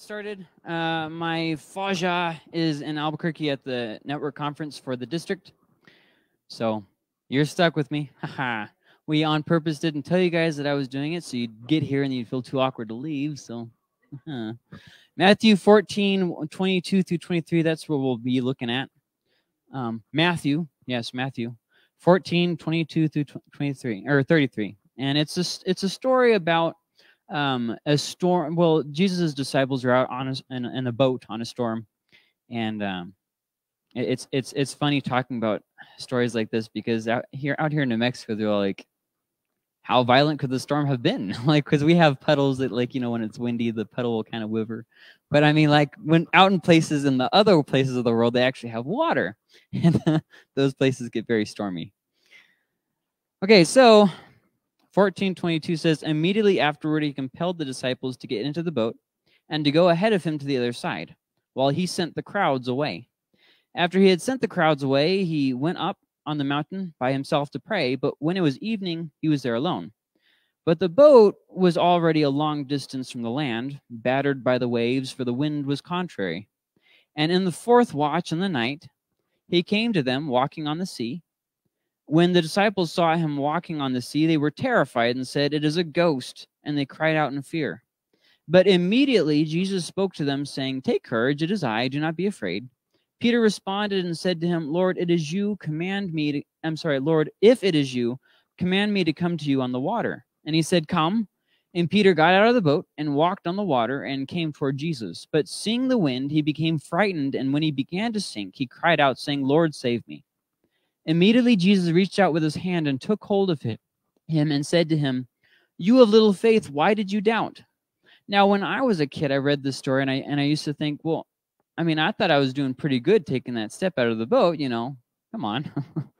started. Uh, my Faja is in Albuquerque at the network conference for the district. So you're stuck with me. Haha. we on purpose didn't tell you guys that I was doing it, so you'd get here and you'd feel too awkward to leave. So uh-huh. Matthew 14, 22 through 23, that's what we'll be looking at. Um, Matthew, yes, Matthew 14, 22 through 23 or 33. And it's a, it's a story about um, a storm. Well, Jesus' disciples are out on a, in, in a boat on a storm, and um, it's it's it's funny talking about stories like this because out here out here in New Mexico, they're like, "How violent could the storm have been?" like, because we have puddles that, like, you know, when it's windy, the puddle will kind of wiver. But I mean, like, when out in places in the other places of the world, they actually have water, and those places get very stormy. Okay, so 1422 says, Immediately afterward, he compelled the disciples to get into the boat and to go ahead of him to the other side, while he sent the crowds away. After he had sent the crowds away, he went up on the mountain by himself to pray, but when it was evening, he was there alone. But the boat was already a long distance from the land, battered by the waves, for the wind was contrary. And in the fourth watch in the night, he came to them walking on the sea. When the disciples saw him walking on the sea, they were terrified and said, It is a ghost, and they cried out in fear. But immediately Jesus spoke to them, saying, Take courage, it is I, do not be afraid. Peter responded and said to him, Lord, it is you, command me to, I'm sorry, Lord, if it is you, command me to come to you on the water. And he said, Come. And Peter got out of the boat and walked on the water and came toward Jesus. But seeing the wind, he became frightened, and when he began to sink, he cried out, saying, Lord, save me. Immediately Jesus reached out with his hand and took hold of him and said to him, You of little faith, why did you doubt? Now, when I was a kid, I read this story and I and I used to think, well, I mean, I thought I was doing pretty good taking that step out of the boat, you know. Come on.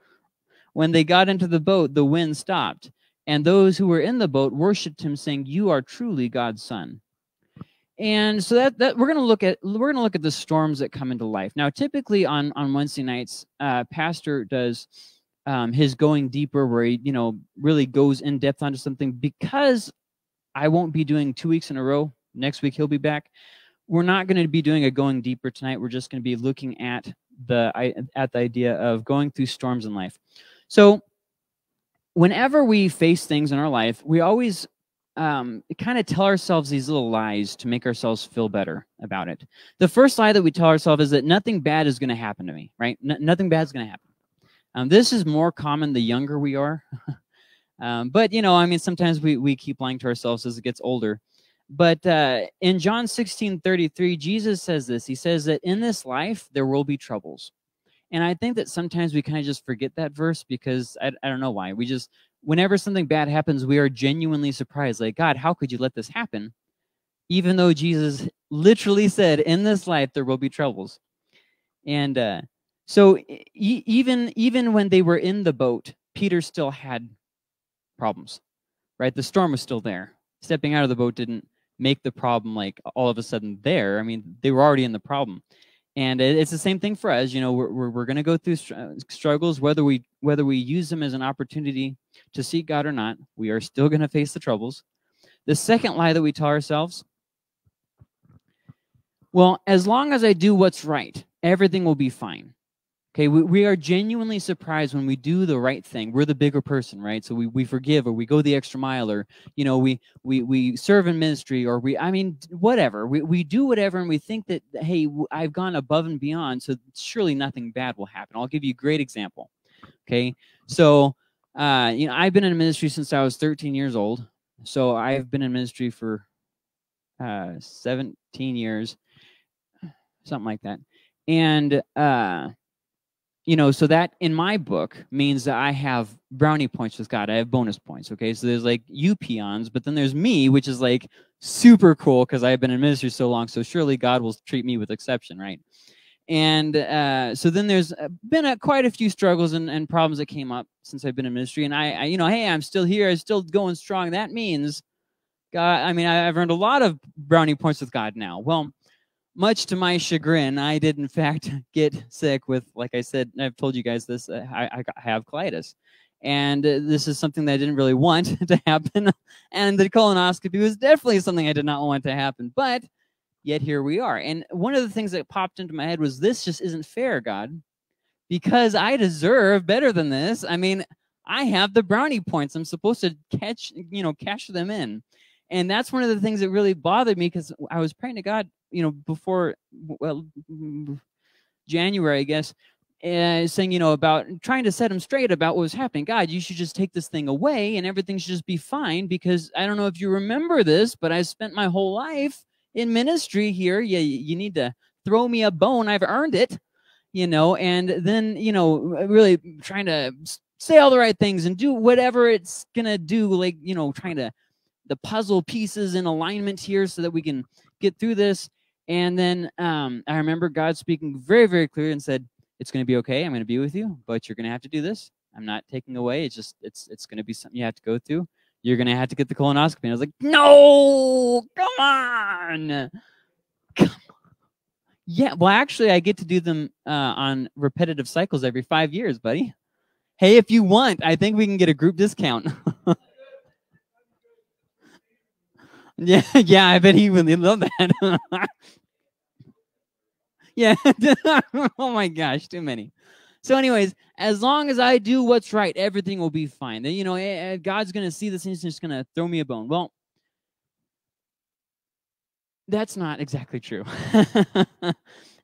when they got into the boat, the wind stopped, and those who were in the boat worshipped him, saying, You are truly God's son. And so that, that we're going to look at we're going to look at the storms that come into life. Now, typically on on Wednesday nights, uh, Pastor does um, his going deeper, where he you know really goes in depth onto something. Because I won't be doing two weeks in a row. Next week he'll be back. We're not going to be doing a going deeper tonight. We're just going to be looking at the at the idea of going through storms in life. So, whenever we face things in our life, we always um, kind of tell ourselves these little lies to make ourselves feel better about it. The first lie that we tell ourselves is that nothing bad is going to happen to me, right? N- nothing bad is going to happen. Um, this is more common the younger we are. um, but, you know, I mean, sometimes we, we keep lying to ourselves as it gets older. But uh, in John 16 33, Jesus says this He says that in this life, there will be troubles. And I think that sometimes we kind of just forget that verse because I, I don't know why. We just whenever something bad happens, we are genuinely surprised. Like, God, how could you let this happen? Even though Jesus literally said, in this life, there will be troubles. And uh, so e- even, even when they were in the boat, Peter still had problems, right? The storm was still there. Stepping out of the boat didn't make the problem like all of a sudden there. I mean, they were already in the problem and it's the same thing for us you know we're, we're, we're going to go through struggles whether we whether we use them as an opportunity to seek god or not we are still going to face the troubles the second lie that we tell ourselves well as long as i do what's right everything will be fine Okay, we, we are genuinely surprised when we do the right thing. We're the bigger person, right? So we, we forgive or we go the extra mile or, you know, we, we, we serve in ministry or we, I mean, whatever. We, we do whatever and we think that, hey, I've gone above and beyond, so surely nothing bad will happen. I'll give you a great example. Okay, so, uh, you know, I've been in ministry since I was 13 years old. So I've been in ministry for uh, 17 years, something like that. And, uh, you know, so that in my book means that I have brownie points with God. I have bonus points. Okay. So there's like you peons, but then there's me, which is like super cool because I've been in ministry so long. So surely God will treat me with exception, right? And uh, so then there's been a, quite a few struggles and, and, problems that came up since I've been in ministry. And I, I, you know, hey, I'm still here. I'm still going strong. That means God, I mean, I've earned a lot of brownie points with God now. Well, much to my chagrin, I did in fact get sick with, like I said, I've told you guys this, uh, I, I have colitis. And uh, this is something that I didn't really want to happen. And the colonoscopy was definitely something I did not want to happen. But yet here we are. And one of the things that popped into my head was this just isn't fair, God, because I deserve better than this. I mean, I have the brownie points. I'm supposed to catch, you know, cash them in. And that's one of the things that really bothered me because I was praying to God, you know, before, well, January, I guess, uh, saying, you know, about trying to set him straight about what was happening. God, you should just take this thing away and everything should just be fine because I don't know if you remember this, but I spent my whole life in ministry here. You, you need to throw me a bone. I've earned it, you know, and then, you know, really trying to say all the right things and do whatever it's going to do, like, you know, trying to the puzzle pieces in alignment here so that we can get through this. And then um, I remember God speaking very, very clear and said, it's going to be okay. I'm going to be with you, but you're going to have to do this. I'm not taking away. It's just it's it's going to be something you have to go through. You're to have to get the colonoscopy. And I was like, no, come on. Come on. Yeah, well, actually, I get to do them uh, on repetitive cycles every five years, buddy. Hey, if you want, I think we can get a group discount. yeah, yeah, I bet he really love that. Yeah. oh my gosh, too many. So, anyways, as long as I do what's right, everything will be fine. Then, you know, eh, eh, God's going to see this and he's just going to throw me a bone. Well, that's not exactly true.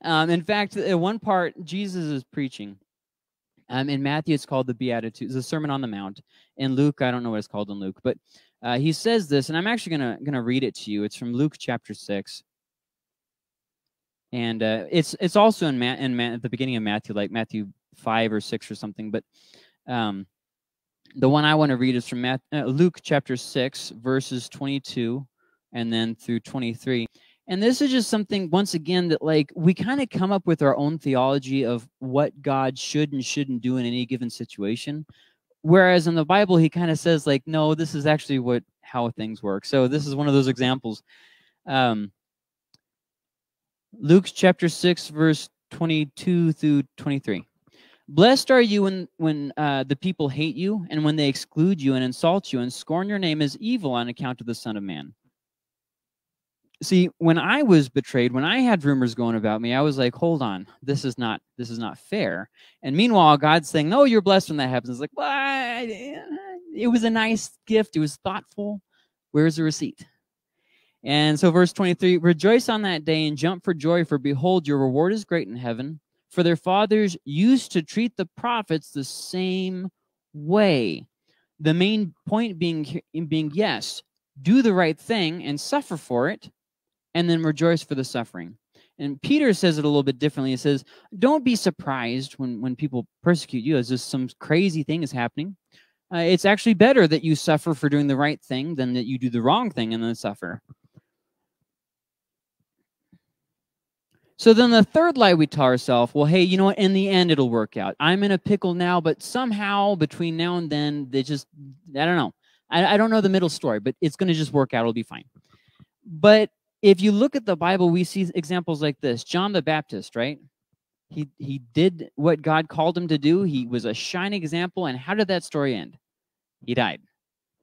um, in fact, one part, Jesus is preaching. Um, in Matthew, it's called the Beatitudes, the Sermon on the Mount. In Luke, I don't know what it's called in Luke, but uh, he says this, and I'm actually gonna gonna read it to you. It's from Luke chapter six and uh, it's it's also in, Ma- in Ma- at the beginning of Matthew, like Matthew five or six or something. But um, the one I want to read is from uh, Luke chapter six, verses twenty-two, and then through twenty-three. And this is just something once again that like we kind of come up with our own theology of what God should and shouldn't do in any given situation. Whereas in the Bible, he kind of says like, no, this is actually what how things work. So this is one of those examples. Um, Luke chapter 6, verse 22 through 23. Blessed are you when, when uh, the people hate you, and when they exclude you and insult you and scorn your name as evil on account of the Son of Man. See, when I was betrayed, when I had rumors going about me, I was like, hold on, this is not this is not fair. And meanwhile, God's saying, No, you're blessed when that happens. It's like, what? It was a nice gift, it was thoughtful. Where's the receipt? And so, verse 23 Rejoice on that day and jump for joy, for behold, your reward is great in heaven. For their fathers used to treat the prophets the same way. The main point being, being yes, do the right thing and suffer for it, and then rejoice for the suffering. And Peter says it a little bit differently. He says, Don't be surprised when, when people persecute you as if some crazy thing is happening. Uh, it's actually better that you suffer for doing the right thing than that you do the wrong thing and then suffer. So then the third lie we tell ourselves, well, hey, you know what? In the end, it'll work out. I'm in a pickle now, but somehow between now and then, they just, I don't know. I, I don't know the middle story, but it's going to just work out. It'll be fine. But if you look at the Bible, we see examples like this. John the Baptist, right? He, he did what God called him to do. He was a shining example. And how did that story end? He died.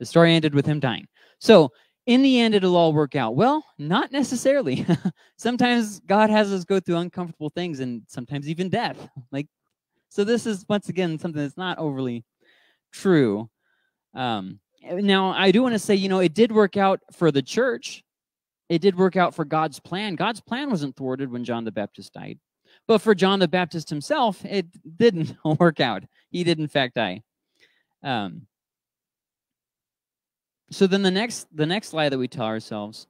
The story ended with him dying. So in the end it'll all work out. Well not necessarily. Sometimes god has us go through uncomfortable things and sometimes even death. Like so this is once again something that's not overly true. Um, now i do want to say you know it did work out for the church. It did work out for god's plan. God's plan wasn't thwarted when john the baptist died. But for john the baptist himself it didn't work out. He did in fact die. Um, so then the next the next lie that we tell ourselves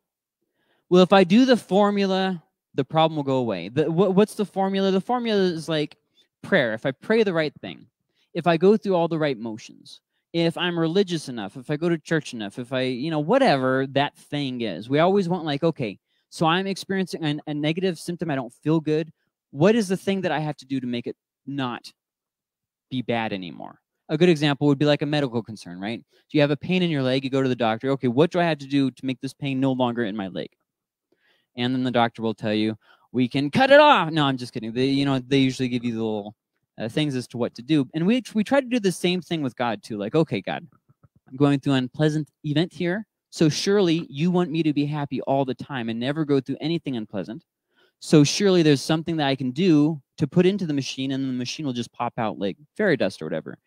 well if i do the formula the problem will go away. The, what, what's the formula? The formula is like prayer. If i pray the right thing if i go through all the right motions if i'm religious enough if i go to church enough if i you know whatever that thing is we always want like okay so i'm experiencing a, a negative symptom i don't feel good. What is the thing that i have to do to make it not be bad anymore a good example would be like a medical concern, right? So you have a pain in your leg, you go to the doctor, okay, what do I have to do to make this pain no longer in my leg? And then the doctor will tell you, we can cut it off. No, I'm just kidding. They, you know, they usually give you the little uh, things as to what to do. And we, we try to do the same thing with God too. Like, okay, God, I'm going through an unpleasant event here. So surely you want me to be happy all the time and never go through anything unpleasant. So surely there's something that I can do to put into the machine and the machine will just pop out like fairy dust or whatever.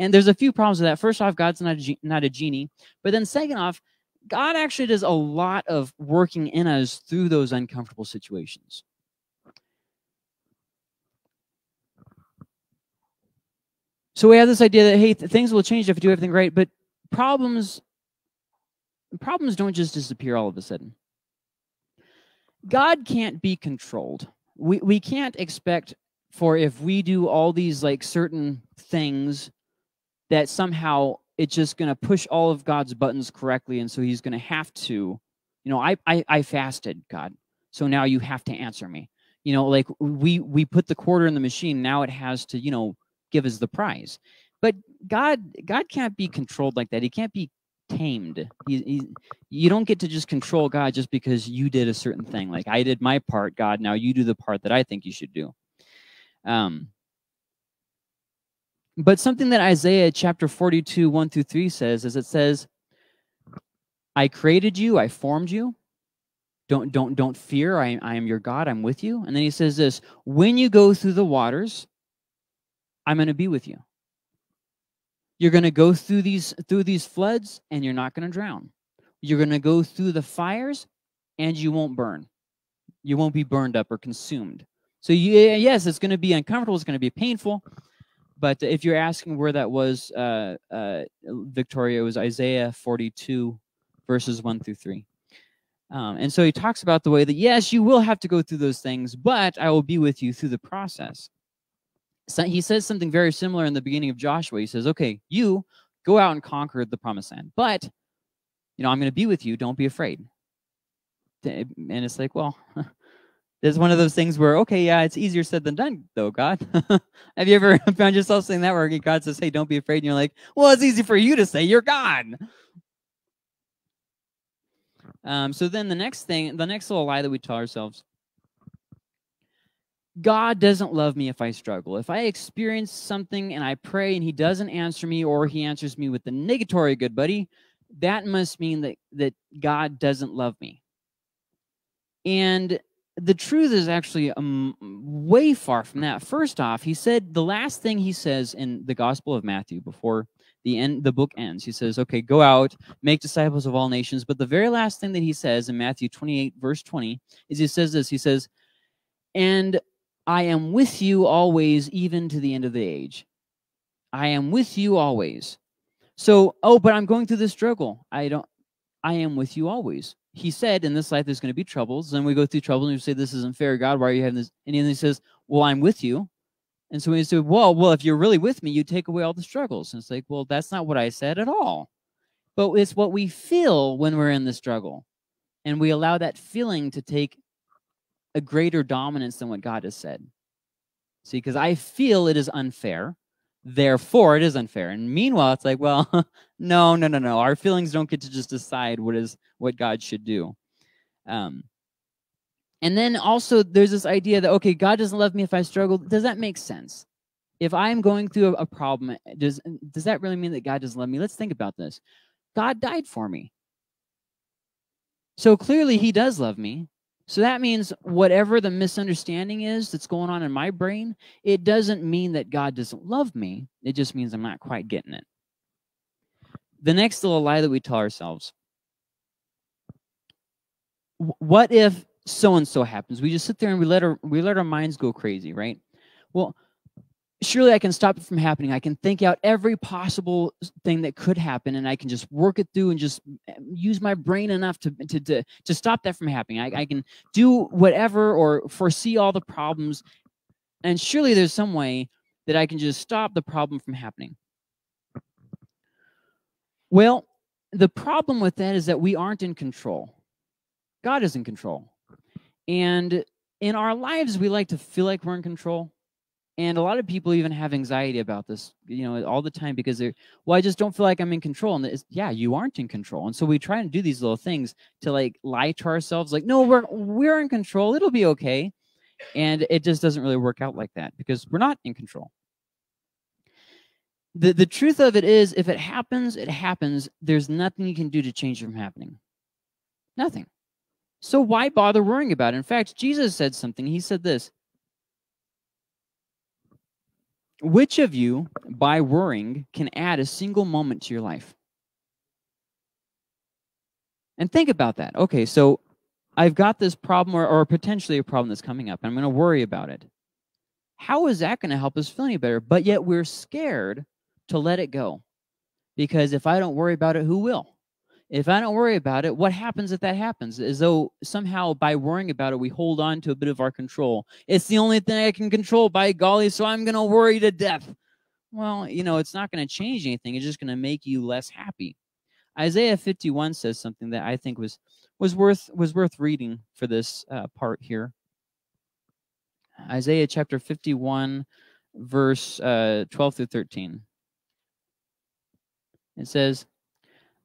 And there's a few problems with that. First off, God's not a, not a genie. But then second off, God actually does a lot of working in us through those uncomfortable situations. So we have this idea that hey, th- things will change if you do everything right, but problems problems don't just disappear all of a sudden. God can't be controlled. We we can't expect for if we do all these like certain things that somehow it's just going to push all of God's buttons correctly and so he's going to have to you know I, I I fasted God so now you have to answer me. You know like we we put the quarter in the machine now it has to you know give us the prize. But God God can't be controlled like that. He can't be tamed. He, he, you don't get to just control God just because you did a certain thing. Like I did my part God now you do the part that I think you should do. Um but something that Isaiah chapter 42, 1 through 3 says is it says, I created you, I formed you. Don't don't don't fear, I, I am your God, I'm with you. And then he says this: when you go through the waters, I'm going to be with you. You're going to go through these through these floods and you're not going to drown. You're going to go through the fires and you won't burn. You won't be burned up or consumed. So you, yes, it's going to be uncomfortable, it's going to be painful, but if you're asking where that was, uh, uh, Victoria, it was Isaiah 42, verses 1 through 3. Um, and so he talks about the way that, yes, you will have to go through those things, but I will be with you through the process. So he says something very similar in the beginning of Joshua. He says, okay, you go out and conquer the promised land, but, you know, I'm going to be with you. Don't be afraid. And it's like, well, It's one of those things where, okay, yeah, it's easier said than done, though, God. Have you ever found yourself saying that where God says, hey, don't be afraid? And you're like, well, it's easy for you to say, you're God. Um, so then the next thing, the next little lie that we tell ourselves God doesn't love me if I struggle. If I experience something and I pray and he doesn't answer me or he answers me with the negatory good buddy, that must mean that that God doesn't love me. And the truth is actually um, way far from that. First off, he said the last thing he says in the Gospel of Matthew before the end the book ends. He says, "Okay, go out, make disciples of all nations." But the very last thing that he says in Matthew 28 verse 20 is he says this. He says, "And I am with you always even to the end of the age." I am with you always. So, oh, but I'm going through this struggle. I don't I am with you always he said in this life there's going to be troubles. Then we go through trouble and we say, This isn't fair, God. Why are you having this? And then he says, Well, I'm with you. And so we say, Well, well, if you're really with me, you take away all the struggles. And it's like, Well, that's not what I said at all. But it's what we feel when we're in the struggle. And we allow that feeling to take a greater dominance than what God has said. See, because I feel it is unfair therefore it is unfair. And meanwhile it's like well no no no no. Our feelings don't get to just decide what is what god should do. Um and then also there's this idea that okay god doesn't love me if i struggle. Does that make sense? If i'm going through a, problem does does that really mean that god doesn't love me? Let's think about this. God died for me. So clearly he does love me so that means whatever the misunderstanding is that's going on in my brain, it doesn't mean that God doesn't love me. It just means I'm not quite getting it. The next little lie that we tell ourselves what if so and so happens? We just sit there and we let our we let our minds go crazy, right? Well, surely I can stop it from happening. I can think out every possible thing that could happen and I can just work it through and just eh, use my brain enough to, to, to, to stop that from happening. I, I can do whatever or foresee all the problems. And surely there's some way that I can just stop the problem from happening. Well, the problem with that is that we aren't in control. God is in control. And in our lives, we like to feel like we're in control and a lot of people even have anxiety about this you know all the time because they're well i just don't feel like i'm in control and it's, yeah you aren't in control and so we try and do these little things to like lie to ourselves like no we're we're in control it'll be okay and it just doesn't really work out like that because we're not in control the, the truth of it is, if it happens, it happens. There's nothing you can do to change it from happening. Nothing. So why bother worrying about it? In fact, Jesus said something. He said this Which of you, by worrying, can add a single moment to your life? And think about that. Okay, so I've got this problem or, or potentially a problem that's coming up. And I'm going to worry about it. How is that going to help us feel any better? But yet we're scared to let it go. Because if I don't worry about it, who will? If I don't worry about it, what happens if that happens? As though somehow by worrying about it, we hold on to a bit of our control. It's the only thing I can control, by golly, so I'm going to worry to death. Well, you know, it's not going to change anything. It's just going to make you less happy. Isaiah 51 says something that I think was was worth was worth reading for this uh, part here. Isaiah chapter 51, verse uh, 12 through 13. It says,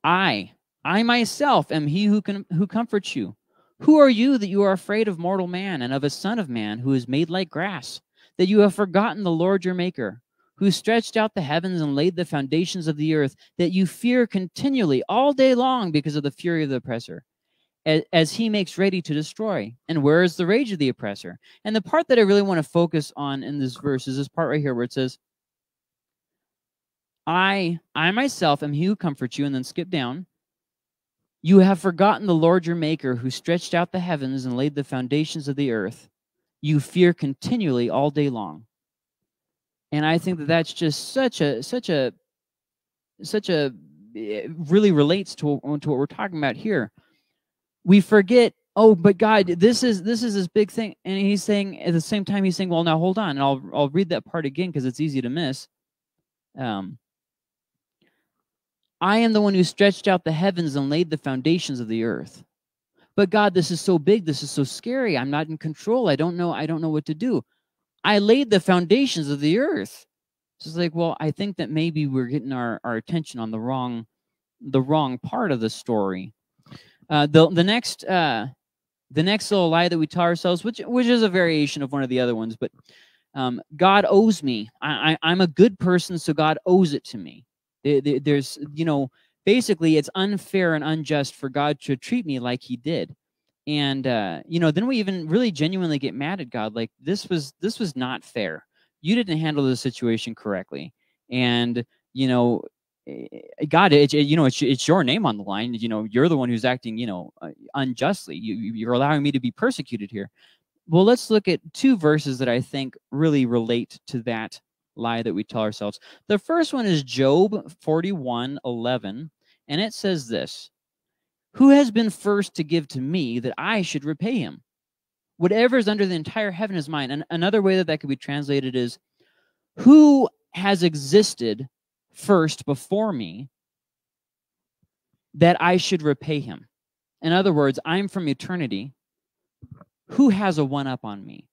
I, I myself am he who can who comforts you. Who are you that you are afraid of mortal man and of a son of man who is made like grass, that you have forgotten the Lord your maker, who stretched out the heavens and laid the foundations of the earth, that you fear continually all day long because of the fury of the oppressor, as, as he makes ready to destroy? And where is the rage of the oppressor? And the part that I really want to focus on in this verse is this part right here where it says, I, I myself am he who comforts you, and then skip down. You have forgotten the Lord your Maker, who stretched out the heavens and laid the foundations of the earth. You fear continually all day long. And I think that that's just such a such a such a really relates to, to what we're talking about here. We forget, oh, but God, this is this is this big thing, and He's saying at the same time He's saying, well, now hold on, and I'll I'll read that part again because it's easy to miss. Um, I am the one who stretched out the heavens and laid the foundations of the earth. But God, this is so big, this is so scary. I'm not in control. I don't know, I don't know what to do. I laid the foundations of the earth. So it's like, well, I think that maybe we're getting our, our attention on the wrong the wrong part of the story. Uh, the the next uh, the next little lie that we tell ourselves, which which is a variation of one of the other ones, but um, God owes me. I, I, I'm a good person, so God owes it to me. There's, you know, basically it's unfair and unjust for God to treat me like he did. And uh, you know, then we even really genuinely get mad at God like this was this was not fair. You didn't handle the situation correctly. And you know, eh, God, it, you know, it's, it's your name on the line. You know, you're the one who's acting, you know, uh, unjustly. You, you're allowing me to be persecuted here. Well, let's look at two verses that I think really relate to that lie that we tell ourselves. The first one is Job 41 11, and it says this Who has been first to give to me that I should repay him? Whatever is under the entire heaven is mine. And another way that that could be translated is Who has existed first before me that I should repay him? In other words, I'm from eternity. Who has a one up on me?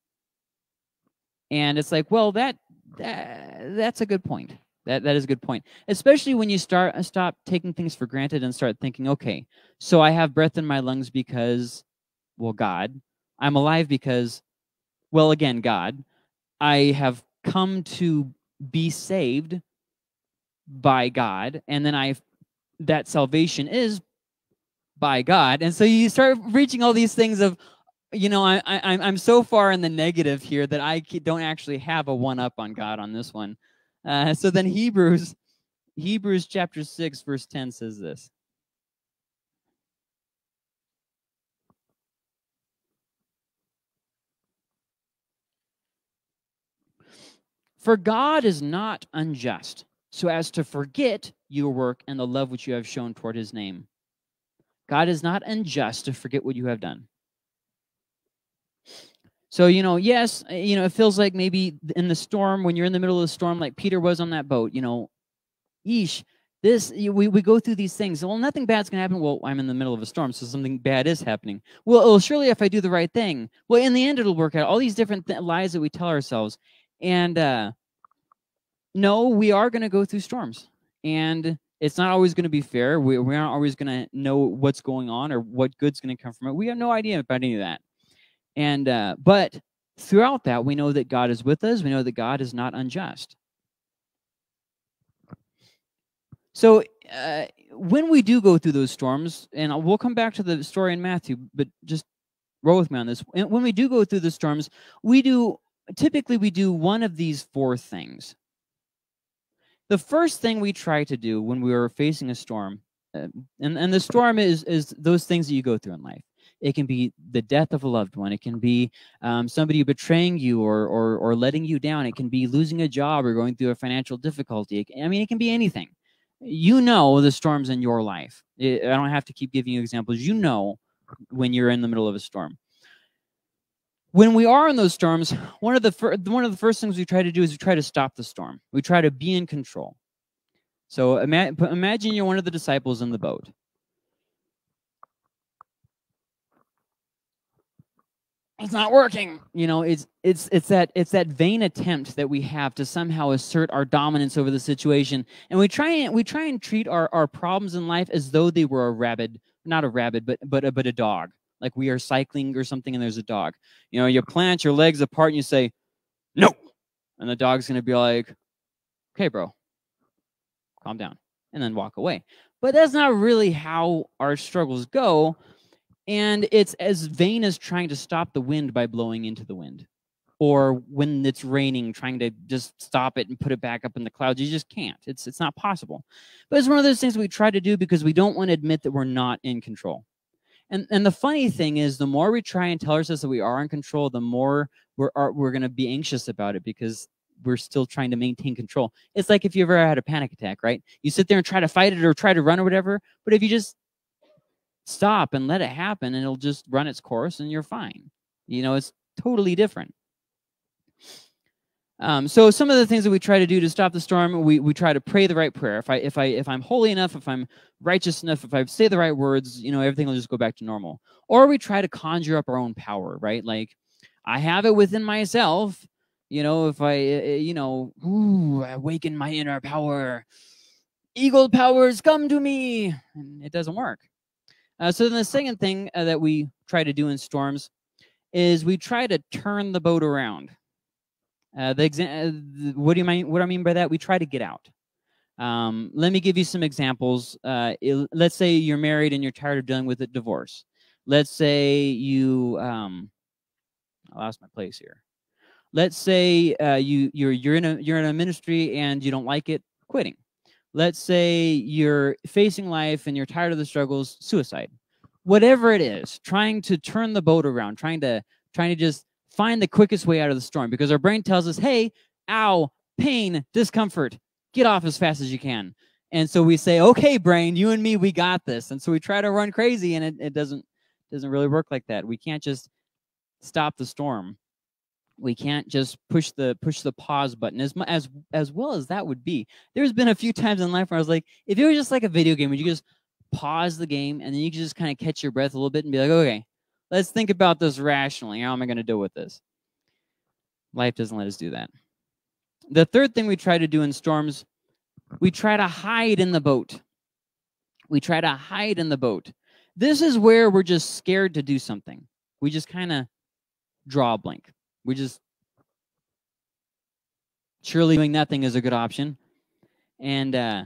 And it's like, well, that that, that's a good point. That that is a good point. Especially when you start uh, stop taking things for granted and start thinking, okay, so I have breath in my lungs because, well, God. I'm alive because, well, again, God. I have come to be saved by God, and then I that salvation is by God. And so you start reaching all these things of, you know, I, I, I'm so far in the negative here that I don't actually have a one up on God on this one. Uh, so then Hebrews, Hebrews chapter 6, verse 10 says this. For God is not unjust, so as to forget your work and the love which you have shown toward his name. God is not unjust to forget what you have done. So, you know, yes, eh, you know, it feels like maybe in the storm, when you're in the middle of the storm, like Peter was on that boat, you know, eesh, this, we, we go through these things. Well, nothing bad's going to happen. Well, I'm in the middle of a storm, so something bad is happening. Well, oh, surely if I do the right thing, well, in the end, it'll work out. All these different th- lies that we tell ourselves. And uh, no, we are going to go through storms. And it's not always going to be fair. We, we aren't always going to know what's going on or what good's going to come from it. We have no idea about any of that. And uh, but throughout that, we know that God is with us. We know that God is not unjust. So uh, when we do go through those storms, and we'll come back to the story in Matthew, but just roll with me on this. When we do go through the storms, we do typically we do one of these four things. The first thing we try to do when we are facing a storm, uh, and, and the storm is is those things that you go through in life. It can be the death of a loved one. It can be um, somebody betraying you or, or or letting you down. It can be losing a job or going through a financial difficulty. I mean, it can be anything. You know the storms in your life. I don't have to keep giving you examples. You know when you're in the middle of a storm. When we are in those storms, one of the fir- one of the first things we try to do is we try to stop the storm. We try to be in control. So ima- imagine you're one of the disciples in the boat. It's not working. You know, it's it's it's that it's that vain attempt that we have to somehow assert our dominance over the situation, and we try and we try and treat our, our problems in life as though they were a rabid, not a rabid but but a, but a dog like we are cycling or something and there's a dog. You know, you plant your legs apart and you say, no. And the dog's going to be like, okay, bro, calm down, and then walk away. But that's not really how our struggles go. And it's as vain as trying to stop the wind by blowing into the wind. Or when it's raining, trying to just stop it and put it back up in the clouds. You just can't. It's it's not possible. But it's one of those things we try to do because we don't want to admit that we're not in control. And and the funny thing is, the more we try and tell ourselves that we are in control, the more we're we're going to be anxious about it because we're still trying to maintain control. It's like if you ever had a panic attack, right? You sit there and try to fight it or try to run or whatever, but if you just stop and let it happen, and it'll just run its course, and you're fine. You know, it's totally different. Um, so some of the things that we try to do to stop the storm, we, we try to pray the right prayer. If I if I if I'm holy enough, if I'm righteous enough, if I say the right words, you know, everything will just go back to normal. Or we try to conjure up our own power, right? Like I have it within myself. You know, if I you know, ooh, awaken my inner power, eagle powers come to me, and it doesn't work. Uh, so then the second thing uh, that we try to do in storms is we try to turn the boat around. Uh, the exa- uh, what do you mean? What I mean by that? We try to get out. Um, let me give you some examples. Uh, it, let's say you're married and you're tired of dealing with a divorce. Let's say you, um, I lost my place here. Let's say uh, you you're you're in a you're in a ministry and you don't like it, quitting. Let's say you're facing life and you're tired of the struggles, suicide. Whatever it is, trying to turn the boat around, trying to trying to just find the quickest way out of the storm because our brain tells us, hey, ow, pain, discomfort, get off as fast as you can. And so we say, okay, brain, you and me, we got this. And so we try to run crazy and it, it doesn't doesn't really work like that. We can't just stop the storm. We can't just push the push the pause button as as as well as that would be. There's been a few times in life where I was like, if it was just like a video game, would you just pause the game and then you just kind of catch your breath a little bit and be like, okay, Let's think about this rationally. How am I going to deal with this? Life doesn't let us do that. The third thing we try to do in storms, we try to hide in the boat. We try to hide in the boat. This is where we're just scared to do something. We just kind of draw a blank. We just surely doing nothing is a good option. And uh,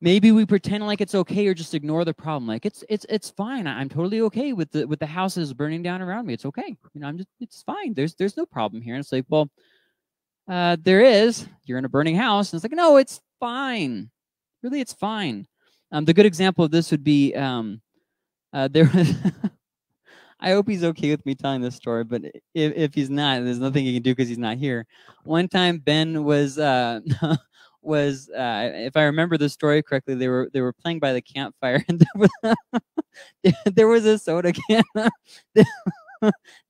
maybe we pretend like it's okay or just ignore the problem. Like it's it's it's fine. I'm totally okay with the with the houses burning down around me. It's okay. You know i'm just it's fine. There's there's no problem here. And it's like well uh there is. You're in a burning house. And it's like no it's fine. Really it's fine. Um the good example of this would be um uh there I hope he's okay with me telling this story, but if, if he's not, there's nothing he can do because he's not here. One time, Ben was uh, was uh, if I remember the story correctly, they were they were playing by the campfire, and there was, there was a soda can that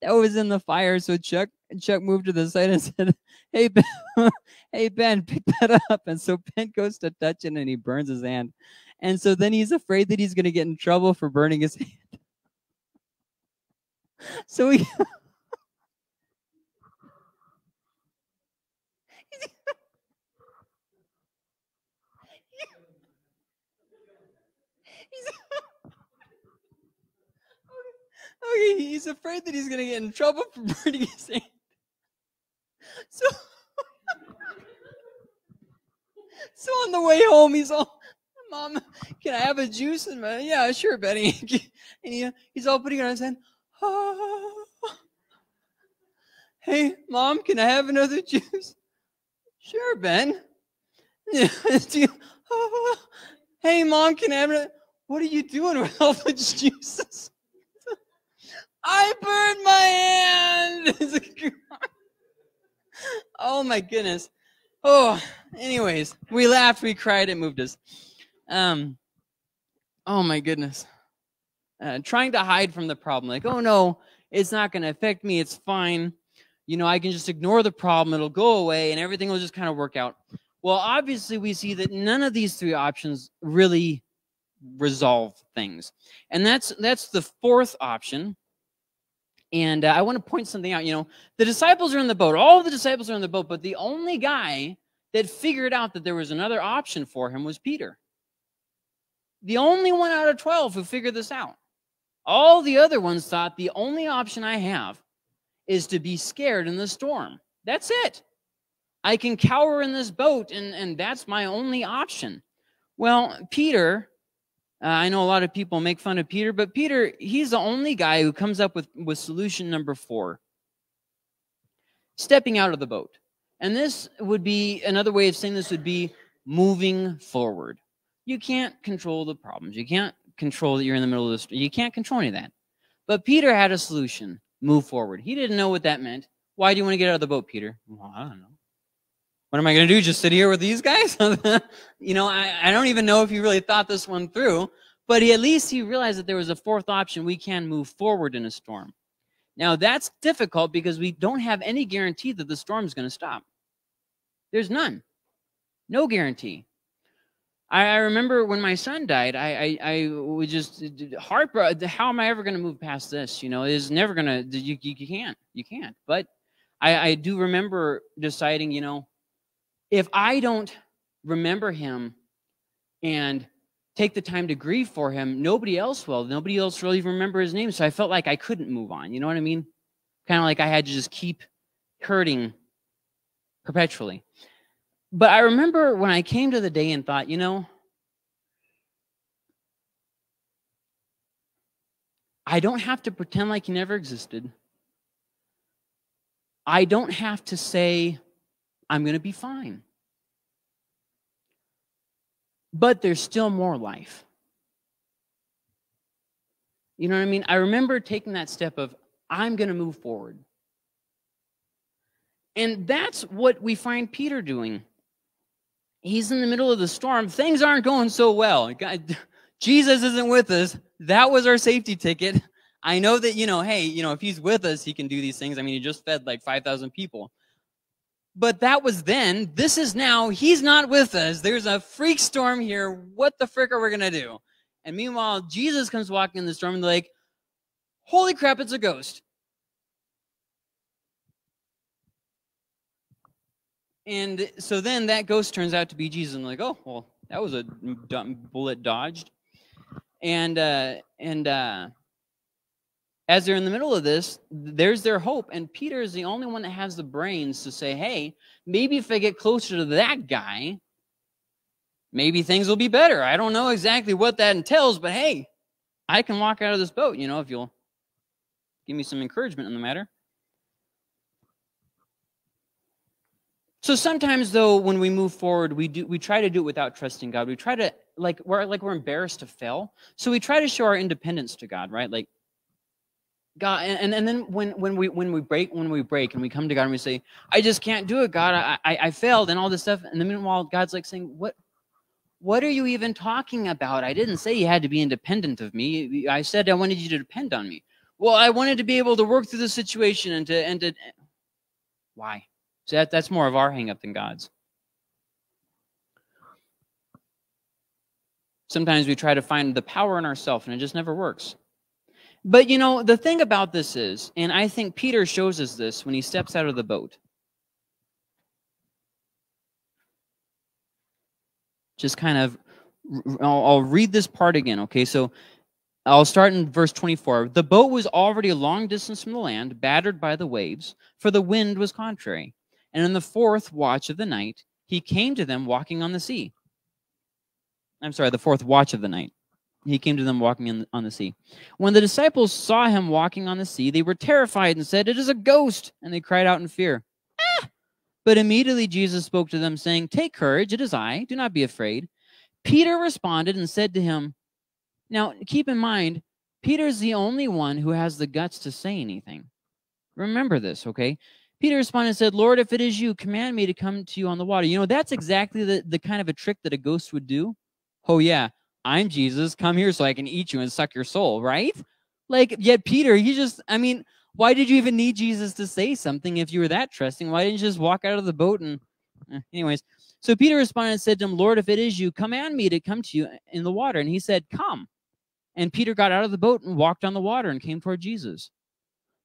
was in the fire. So Chuck Chuck moved to the side and said, "Hey Ben, hey Ben, pick that up." And so Ben goes to touch it, and he burns his hand. And so then he's afraid that he's going to get in trouble for burning his hand. So he okay, he's afraid that he's gonna get in trouble for burning his hand. So, so on the way home, he's all, Mom, can I have a juice? And my, yeah, sure, Benny. and he, he's all putting it on his hand. Hey, Mom, can I have another juice? Sure, Ben. Hey, Mom, can I have another? What are you doing with all the juices? I burned my hand. oh my goodness. Oh, anyways, we laughed, we cried, it moved us. Um, oh my goodness. Uh, trying to hide from the problem, like, oh no, it's not going to affect me. It's fine. You know, I can just ignore the problem. It'll go away and everything will just kind of work out. Well, obviously, we see that none of these three options really resolve things. And that's that's the fourth option. And uh, I want to point something out. You know, the disciples are in the boat. All the disciples are in the boat, but the only guy that figured out that there was another option for him was Peter. The only one out of 12 who figured this out. All the other ones thought the only option I have is to be scared in the storm. That's it. I can cower in this boat, and, and that's my only option. Well, Peter uh, I know a lot of people make fun of Peter, but Peter, he's the only guy who comes up with, with solution number four stepping out of the boat. And this would be another way of saying this would be moving forward. You can't control the problems. You can't control that you're in the middle of the street. You can't control any of that. But Peter had a solution move forward. He didn't know what that meant. Why do you want to get out of the boat, Peter? Well, I don't know. What am I going to do? Just sit here with these guys? you know, I, I don't even know if he really thought this one through, but he, at least he realized that there was a fourth option. We can move forward in a storm. Now, that's difficult because we don't have any guarantee that the storm is going to stop. There's none. No guarantee. I, I remember when my son died, I, I, I was just heartbroken. How am I ever going to move past this? You know, it's never going to, you, you can't, you can't. But I, I do remember deciding, you know, if I don't remember him and take the time to grieve for him, nobody else will. Nobody else will even remember his name. So I felt like I couldn't move on. You know what I mean? Kind of like I had to just keep hurting perpetually. But I remember when I came to the day and thought, you know, I don't have to pretend like he never existed. I don't have to say, I'm going to be fine. But there's still more life. You know what I mean? I remember taking that step of, I'm going to move forward. And that's what we find Peter doing. He's in the middle of the storm. Things aren't going so well. God, Jesus isn't with us. That was our safety ticket. I know that, you know, hey, you know, if he's with us, he can do these things. I mean, he just fed like 5,000 people. But that was then. This is now. He's not with us. There's a freak storm here. What the frick are we going to do? And meanwhile, Jesus comes walking in the storm and they're like, holy crap, it's a ghost. And so then that ghost turns out to be Jesus. And like, oh, well, that was a bullet dodged. And, uh, and, uh, as they're in the middle of this, there's their hope. And Peter is the only one that has the brains to say, hey, maybe if I get closer to that guy, maybe things will be better. I don't know exactly what that entails, but hey, I can walk out of this boat, you know, if you'll give me some encouragement in the matter. So sometimes though when we move forward, we do we try to do it without trusting God. We try to like we're like we're embarrassed to fail. So we try to show our independence to God, right? Like God, and, and then when, when we when we break when we break and we come to God and we say, I just can't do it, God, I, I, I failed and all this stuff. And the meanwhile, God's like saying, What what are you even talking about? I didn't say you had to be independent of me. I said I wanted you to depend on me. Well, I wanted to be able to work through the situation and to and to why? So that, that's more of our hangup than God's. Sometimes we try to find the power in ourselves and it just never works. But you know, the thing about this is, and I think Peter shows us this when he steps out of the boat. Just kind of, I'll, I'll read this part again, okay? So I'll start in verse 24. The boat was already a long distance from the land, battered by the waves, for the wind was contrary. And in the fourth watch of the night, he came to them walking on the sea. I'm sorry, the fourth watch of the night. He came to them walking in, on the sea. When the disciples saw him walking on the sea, they were terrified and said, It is a ghost! And they cried out in fear. Ah! But immediately Jesus spoke to them, saying, Take courage, it is I. Do not be afraid. Peter responded and said to him, Now keep in mind, Peter's the only one who has the guts to say anything. Remember this, okay? Peter responded and said, Lord, if it is you, command me to come to you on the water. You know, that's exactly the, the kind of a trick that a ghost would do. Oh, yeah, I'm Jesus. Come here so I can eat you and suck your soul, right? Like, yet Peter, he just, I mean, why did you even need Jesus to say something if you were that trusting? Why didn't you just walk out of the boat and, eh, anyways? So Peter responded and said to him, Lord, if it is you, command me to come to you in the water. And he said, Come. And Peter got out of the boat and walked on the water and came toward Jesus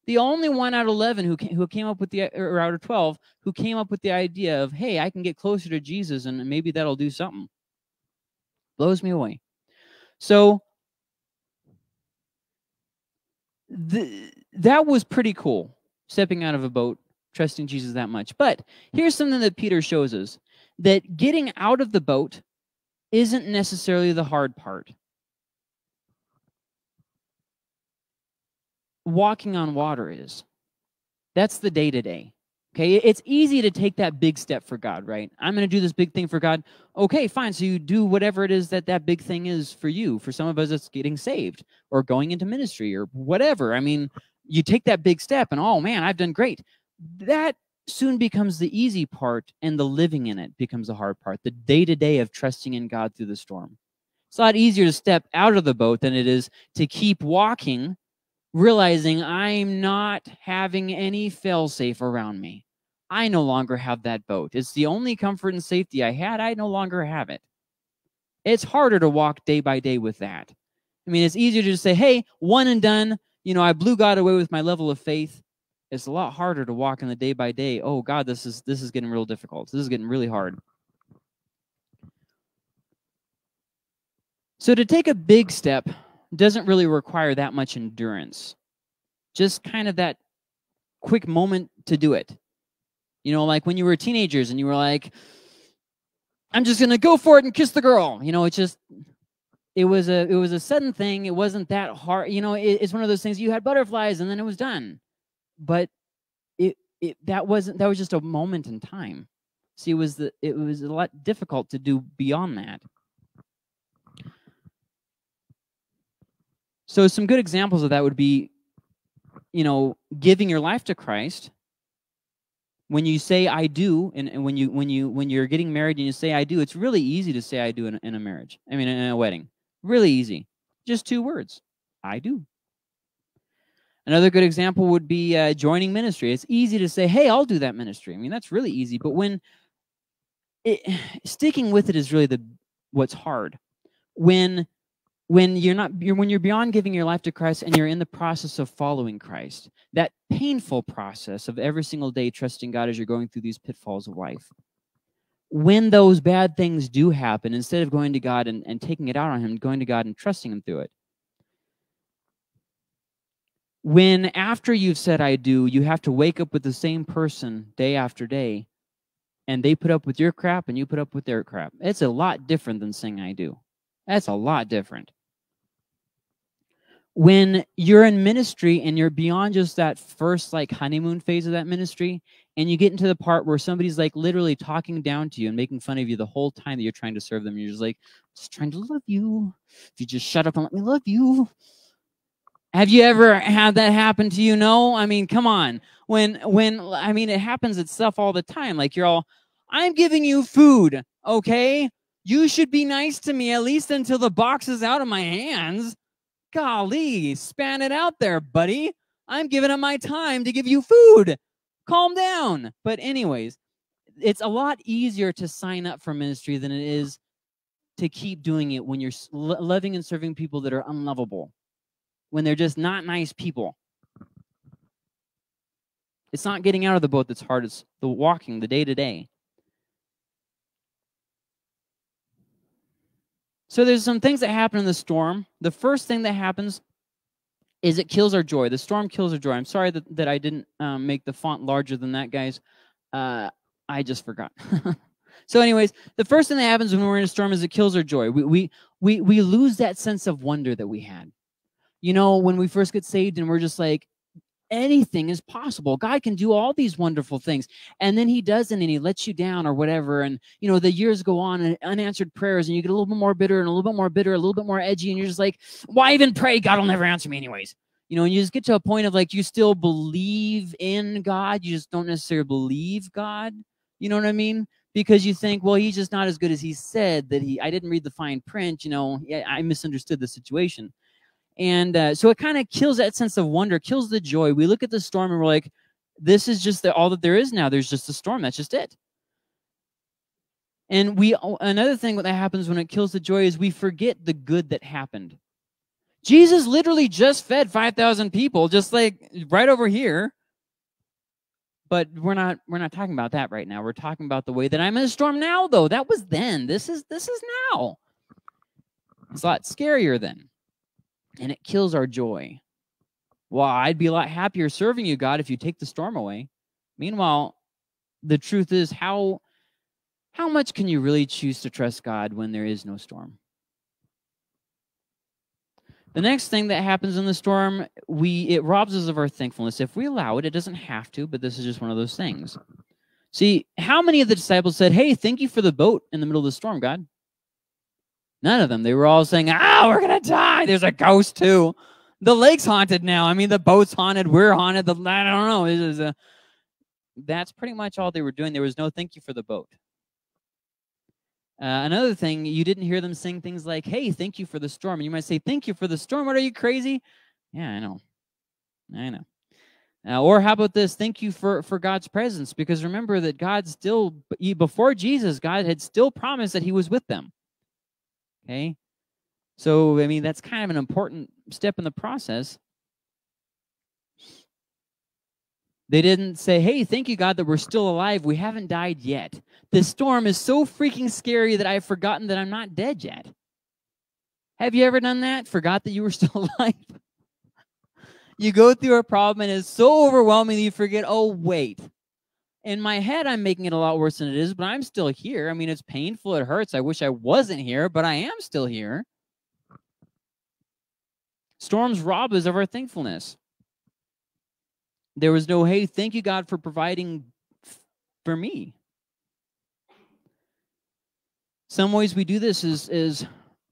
the only one out of 11 who came, who came up with the or out of 12 who came up with the idea of hey i can get closer to jesus and maybe that'll do something blows me away. So the, that was pretty cool stepping out of a boat trusting jesus that much. But here's something that peter shows us that getting out of the boat isn't necessarily the hard part walking on water is. That's the day to day. Okay, it's easy to take that big step for God, right? I'm going to do this big thing for God. Okay, fine. So you do whatever it is that that big thing is for you. For some of us, it's getting saved or going into ministry or whatever. I mean, you take that big step and oh man, I've done great. That soon becomes the easy part and the living in it becomes the hard part. The day to day of trusting in God through the storm. It's a lot easier to step out of the boat than it is to keep walking realizing I'm not having any failsafe around me. I no longer have that boat. It's the only comfort and safety I had. I no longer have it. It's harder to walk day by day with that. I mean, it's easier to just say, hey, one and done. You know, I blew God away with my level of faith. It's a lot harder to walk in the day by day. Oh God, this is this is getting real difficult. This is getting really hard. So to take a big step doesn't really require that much endurance. Just kind of that quick moment to do it. You know, like when you were teenagers and you were like, I'm just gonna go for it and kiss the girl. You know, it's just it was a it was a sudden thing. It wasn't that hard. You know, it, it's one of those things you had butterflies and then it was done. But it it that wasn't that was just a moment in time. See, it was the it was a lot difficult to do beyond that. So some good examples of that would be, you know, giving your life to Christ. When you say I do, and, and when you when you when you're getting married and you say I do, it's really easy to say I do in a, in a marriage. I mean, in a wedding, really easy. Just two words, I do. Another good example would be uh, joining ministry. It's easy to say, "Hey, I'll do that ministry." I mean, that's really easy. But when it, sticking with it is really the what's hard. When when you're not you're, when you're beyond giving your life to Christ and you're in the process of following Christ, that painful process of every single day trusting God as you're going through these pitfalls of life. When those bad things do happen, instead of going to God and, and taking it out on Him, going to God and trusting Him through it. When after you've said I do, you have to wake up with the same person day after day, and they put up with your crap and you put up with their crap. It's a lot different than saying I do. That's a lot different when you're in ministry and you're beyond just that first like honeymoon phase of that ministry and you get into the part where somebody's like literally talking down to you and making fun of you the whole time that you're trying to serve them you're just like just trying to love you. If you just shut up and let me love you. Have you ever had that happen to you? No? I mean come on. When when i mean it happens itself all the time. Like you're all i'm giving you food okay? You should be nice to me at least until the box is out of my hands Golly, span it out there, buddy. I'm giving up my time to give you food. Calm down. But, anyways, it's a lot easier to sign up for ministry than it is to keep doing it when you're loving and serving people that are unlovable, when they're just not nice people. It's not getting out of the boat that's hard, it's the walking, the day to day. So there's some things that happen in the storm. The first thing that happens is it kills our joy. The storm kills our joy. I'm sorry that, that I didn't um, make the font larger than that, guys. Uh, I just forgot. So, anyways, the first thing that happens when we're in a storm is it kills our joy. We we we we lose that sense of wonder that we had. You know, when we first get saved and we're just like, anything is possible. God can do all these wonderful things. And then he doesn't and he lets you down or whatever. And, you know, the years go on and unanswered prayers and you get a little bit more bitter and a little bit more bitter, a little bit more edgy. And you're just like, why even pray? God will never answer me anyways. You know, and you just get to a point of like, you still believe in God. You just don't necessarily believe God. You know what I mean? Because you think, well, he's just not as good as he said that he, I didn't read the fine print. You know, I misunderstood the situation. And uh, so it kind of kills that sense of wonder, kills the joy. We look at the storm and we're like, this is just the, all that there is now. There's just a storm. That's just it. And we another thing that happens when it kills the joy is we forget the good that happened. Jesus literally just fed 5,000 people just like right over here. But we're not we're not talking about that right now. We're talking about the way that I'm in a storm now though. That was then. This is this is now. It's a lot scarier then and it kills our joy. Well, I'd be a lot happier serving you, God, if you take the storm away. Meanwhile, the truth is how how much can you really choose to trust God when there is no storm? The next thing that happens in the storm, we it robs us of our thankfulness. If we allow it, it doesn't have to, but this is just one of those things. See, how many of the disciples said, Hey, thank you for the boat in the middle of the storm, God? None of them. They were all saying, ah, we're going to die. There's a ghost too. The lake's haunted now. I mean, the boat's haunted. We're haunted. The, I don't know. It is a, that's pretty much all they were doing. There was no thank you for the boat. Uh, another thing, you didn't hear them sing things like, hey, thank you for the storm. And you might say, thank you for the storm. What are you crazy? Yeah, I know. I know. Uh, or how about this? Thank you for, for God's presence. Because remember that God still, before Jesus, God had still promised that he was with them. Okay. So, I mean, that's kind of an important step in the process. They didn't say, hey, thank you, God, that we're still alive. We haven't died yet. This storm is so freaking scary that I've forgotten that I'm not dead yet. Have you ever done that? Forgot that you were still alive? you go through a problem and it's so overwhelming that you forget, oh, wait, in my head, I'm making it a lot worse than it is, but I'm still here. I mean, it's painful. It hurts. I wish I wasn't here, but I am still here. Storms rob us of our thankfulness. There was no, hey, thank you, God, for providing for me. Some ways we do this is, is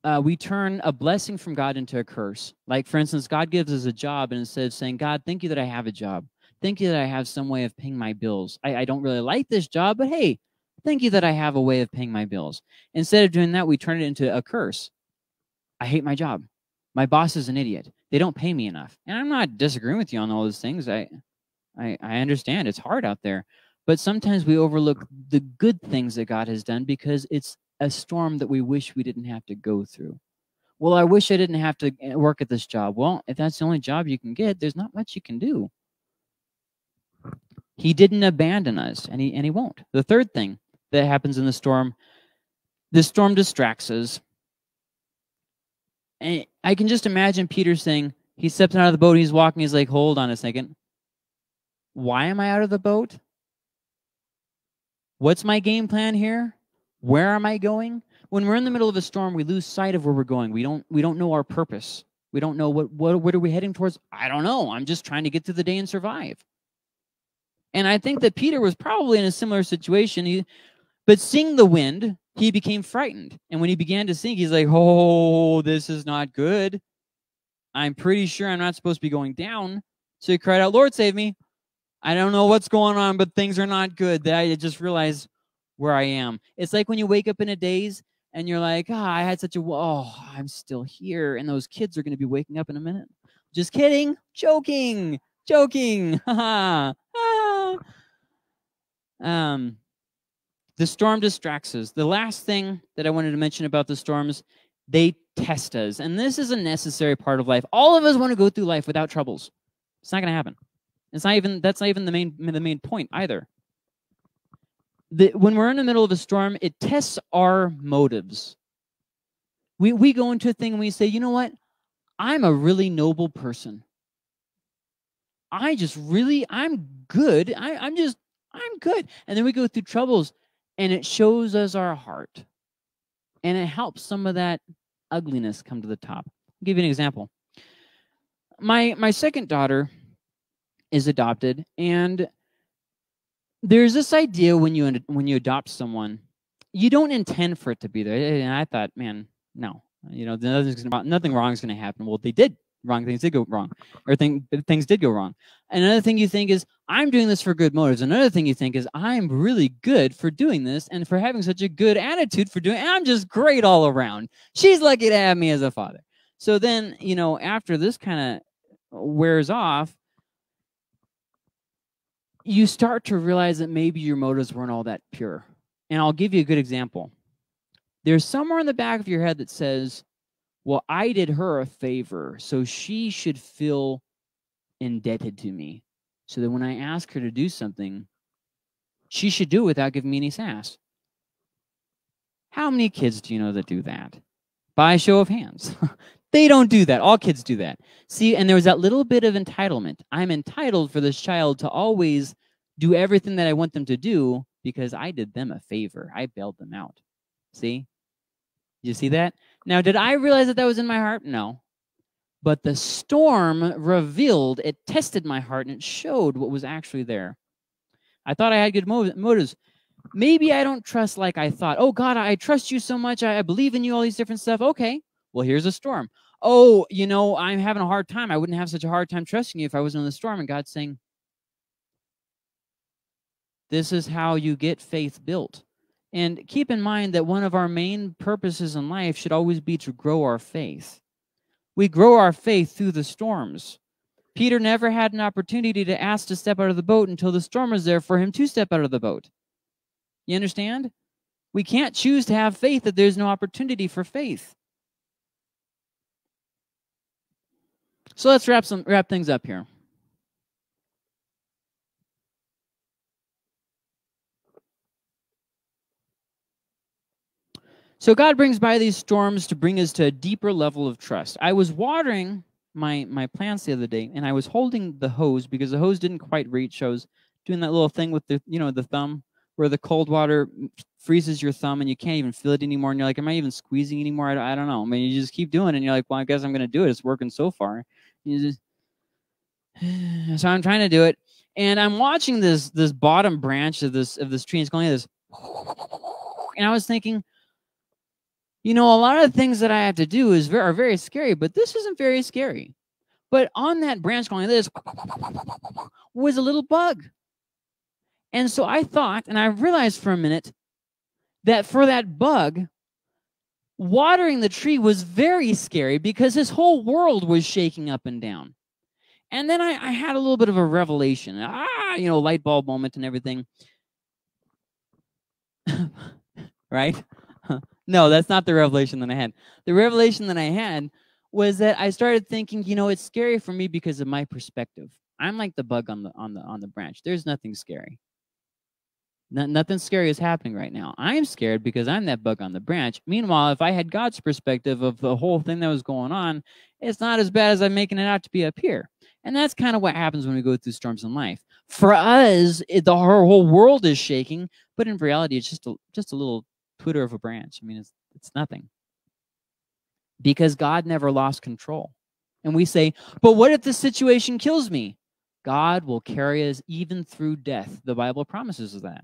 uh, we turn a blessing from God into a curse. Like, for instance, God gives us a job, and instead of saying, God, thank you that I have a job, Thank you that I have some way of paying my bills. I, I don't really like this job, but hey, thank you that I have a way of paying my bills. Instead of doing that, we turn it into a curse. I hate my job. My boss is an idiot. They don't pay me enough. And I'm not disagreeing with you on all those things. I, I, I understand it's hard out there. But sometimes we overlook the good things that God has done because it's a storm that we wish we didn't have to go through. Well, I wish I didn't have to eh, work at this job. Well, if that's the only job you can get, there's not much you can do. He didn't abandon us, and he and he won't. The third thing that happens in the storm, the storm distracts us. And I can just imagine Peter saying, he steps out of the boat, he's walking, he's like, hold on a second. Why am I out of the boat? What's my game plan here? Where am I going? When we're in the middle of a storm, we lose sight of where we're going. We don't we don't know our purpose. We don't know what what what are we heading towards? I don't know. I'm just trying to get through the day and survive. And I think that Peter was probably in a similar situation. He, but seeing the wind, he became frightened. And when he began to sink, he's like, Oh, this is not good. I'm pretty sure I'm not supposed to be going down. So he cried out, Lord, save me. I don't know what's going on, but things are not good. That I just realized where I am. It's like when you wake up in a daze and you're like, ah, oh, I had such a, oh, I'm still here. And those kids are going to be waking up in a minute. Just kidding. Joking. Joking. Um, the storm distracts us. The last thing that I wanted to mention about the storms, they test us. And this is a necessary part of life. All of us want to go through life without troubles. It's not going to happen. It's not even that's not even the main the main point either. The, when we're in the middle of a storm, it tests our motives. We we go into a thing and we say, you know what? I'm a really noble person. I just really I'm good. I, I'm just I'm good. And then we go through troubles and it shows us our heart and it helps some of that ugliness come to the top. I'll give you an example. My my second daughter is adopted and there's this idea when you when you adopt someone, you don't intend for it to be there. And I thought, man, no, you know, nothing's gonna, nothing wrong is going to happen. Well, they did wrong things did go wrong, or thing, things did go wrong. Another thing you think is, I'm doing this for good motives. Another thing you think is, I'm really good for doing this and for having such a good attitude for doing. I'm just great all around. She's lucky to have me as a father. So then, you know, after this kind of wears off, you start to realize that maybe your motives weren't all that pure. And I'll give you a good example. There's somewhere in the back of your head that says, well, I did her a favor, so she should feel indebted to me. So that when I ask her to do something, she should do it without giving me any sass. How many kids do you know that do that? By a show of hands. they don't do that. All kids do that. See, and there was that little bit of entitlement. I'm entitled for this child to always do everything that I want them to do because I did them a favor. I bailed them out. See? You see that? Now, did I realize that that was in my heart? No. But the storm revealed, it tested my heart, and it showed what was actually there. I thought I had good motives. Maybe I don't trust like I thought. Oh, God, I trust you so much. I believe in you, all these different stuff. Okay, well, here's a storm. Oh, you know, I'm having a hard time. I wouldn't have such a hard time trusting you if I wasn't in the storm. And God's saying, this is how you get faith built. And keep in mind that one of our main purposes in life should always be to grow our faith. We grow our faith through the storms. Peter never had an opportunity to ask to step out of the boat until the storm was there for him to step out of the boat. You understand? We can't choose to have faith that there's no opportunity for faith. So let's wrap some wrap things up here. So God brings by these storms to bring us to a deeper level of trust. I was watering my my plants the other day, and I was holding the hose because the hose didn't quite reach. I was doing that little thing with the you know the thumb where the cold water freezes your thumb and you can't even feel it anymore. And you're like, am I even squeezing anymore? I, I don't know. I mean, you just keep doing it, and you're like, well, I guess I'm going to do it. It's working so far. Just... so I'm trying to do it, and I'm watching this this bottom branch of this of this tree. And It's going like this, and I was thinking you know, a lot of things that I have to do is very, are very scary, but this isn't very scary. But on that branch going this was a little bug. And so I thought, and I realized for a minute that for that bug, watering the tree was very scary because his whole world was shaking up and down. And then I, I had a little bit of a revelation. Ah, you know, light bulb moment and everything. right? No, that's not the revelation that I had. The revelation that I had was that I started thinking, you know, it's scary for me because of my perspective. I'm like the bug on the on the on the branch. There's nothing scary. No, nothing scary is happening right now. I'm scared because I'm that bug on the branch. Meanwhile, if I had God's perspective of the whole thing that was going on, it's not as bad as I'm making it out to be up here. And that's kind of what happens when we go through storms in life. For us, it, the whole world is shaking, but in reality, it's just a just a little of a branch. I mean, it's, it's nothing. Because God never lost control. And we say, but what if the situation kills me? God will carry us even through death. The Bible promises that.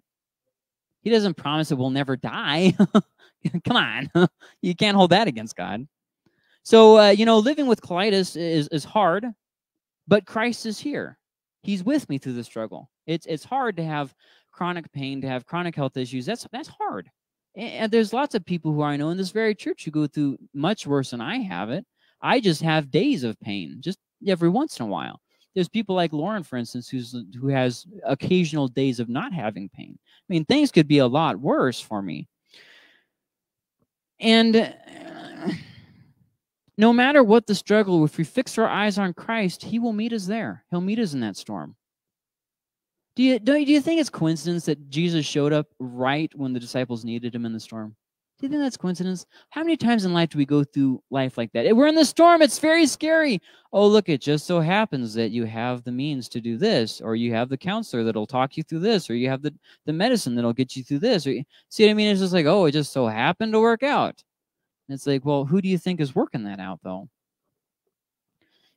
He doesn't promise that we'll never die. Come on. you can't hold that against God. So, uh, you know, living with colitis is, is hard, but Christ is here. He's with me through the struggle. It's, it's hard to have chronic pain, to have chronic health issues. That's, that's hard. And there's lots of people who I know in this very church who go through much worse than I have it. I just have days of pain, just every once in a while. There's people like Lauren, for instance, who's who has occasional days of not having pain. I mean, things could be a lot worse for me. And uh, no matter what the struggle, if we fix our eyes on Christ, He will meet us there. He'll meet us in that storm. Do you, do you, do you think it's coincidence that Jesus showed up right when the disciples needed him in the storm? Do you think that's coincidence? How many times in life do we go through life like that? We're in the storm. It's very scary. Oh, look, it just so happens that you have the means to do this, or you have the counselor that'll talk you through this, or you have the, the medicine that'll get you through this. Or, see what I mean? It's just like, oh, it just so happened to work out. And it's like, well, who do you think is working that out, though?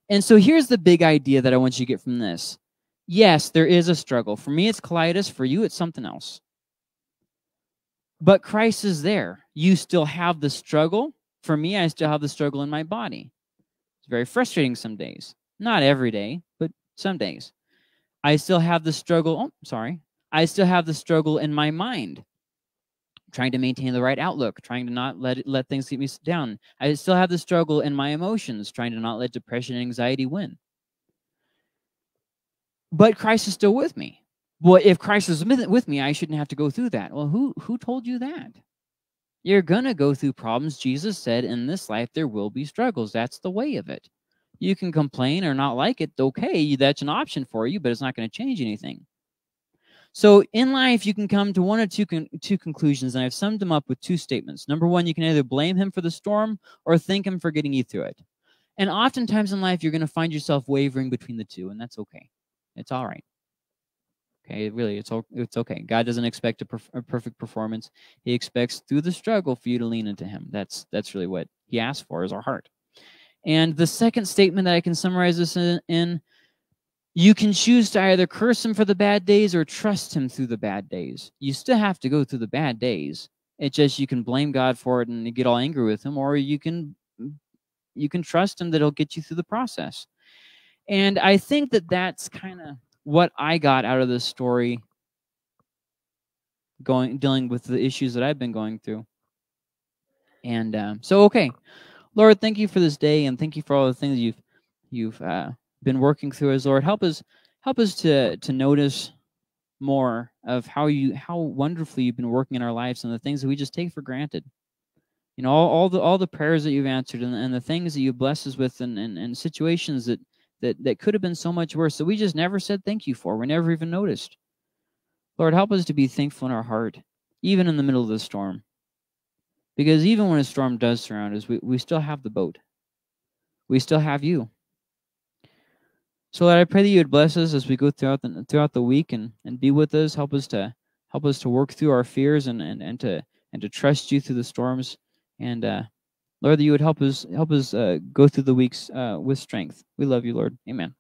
And so here's the big idea that I want you to get from this. Yes, there is a struggle. For me, it's colitis. For you, it's something else. But Christ is there. You still have the struggle. For me, I still have the struggle in my body. It's very frustrating some days. Not every day, but some days. I still have the struggle. Oh, sorry. I still have the struggle in my mind trying to maintain the right outlook, trying to not let it, let things keep me down. I still have the struggle in my emotions, trying to not let depression and anxiety win. But Christ is still with me. Well, if Christ is with me, I shouldn't have to go through that. Well, who who told you that? You're gonna go through problems. Jesus said, in this life there will be struggles. That's the way of it. You can complain or not like it. Okay, that's an option for you, but it's not going to change anything. So in life, you can come to one or two, con two conclusions, and I've summed them up with two statements. Number one, you can either blame him for the storm or thank him for getting you through it. And oftentimes in life, you're going to find yourself wavering between the two, and that's okay. It's all right. Okay, really, it's it's okay. God doesn't expect a, perf a, perfect performance. He expects through the struggle for you to lean into Him. That's that's really what He asks for is our heart. And the second statement that I can summarize this in, in you can choose to either curse him for the bad days or trust him through the bad days. You still have to go through the bad days. It's just you can blame God for it and get all angry with him, or you can you can trust him that he'll get you through the process. And I think that that's kind of what I got out of this story going dealing with the issues that I've been going through. And um, so, okay, Lord, thank you for this day, and thank you for all the things you've you've uh, been working through As Lord. Help us help us to to notice more of how you how wonderfully you've been working in our lives and the things that we just take for granted. You know, all, all the all the prayers that you've answered and, and the things that you bless us with and, and, and situations that, that that could have been so much worse that we just never said thank you for. We never even noticed. Lord, help us to be thankful in our heart, even in the middle of the storm. Because even when a storm does surround us, we, we still have the boat. We still have you. So Lord, I pray that you would bless us as we go throughout the throughout the week and, and be with us, help us to help us to work through our fears and, and, and to and to trust you through the storms. And uh, Lord, that you would help us help us uh, go through the weeks uh, with strength. We love you, Lord. Amen.